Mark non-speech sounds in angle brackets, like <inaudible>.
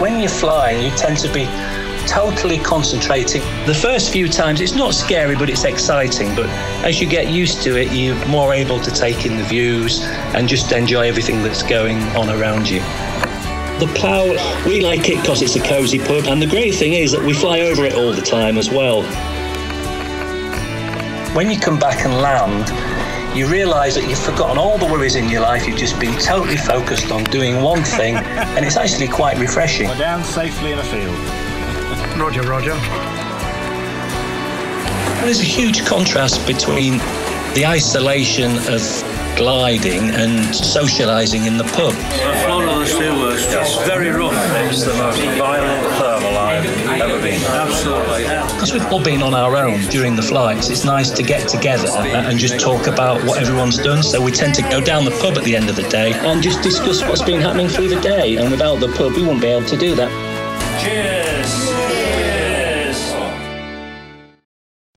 when you're flying, you tend to be totally concentrating. The first few times, it's not scary, but it's exciting. But as you get used to it, you're more able to take in the views and just enjoy everything that's going on around you. The Plough, we like it because it's a cosy pub, and the great thing is that we fly over it all the time as well. When you come back and land, you realise that you've forgotten all the worries in your life. You've just been totally focused on doing one thing, and it's actually quite refreshing. We're down safely in a field. <laughs> Roger, Roger. There's a huge contrast between the isolation of gliding and socialising in the pub. The floor of the steelworks is very rough. It's the most violent thermal I've Absolutely. Because we've all been on our own during the flights, it's nice to get together and just talk about what everyone's done. So we tend to go down the pub at the end of the day and just discuss what's been happening through the day. And without the pub, we wouldn't be able to do that. Cheers!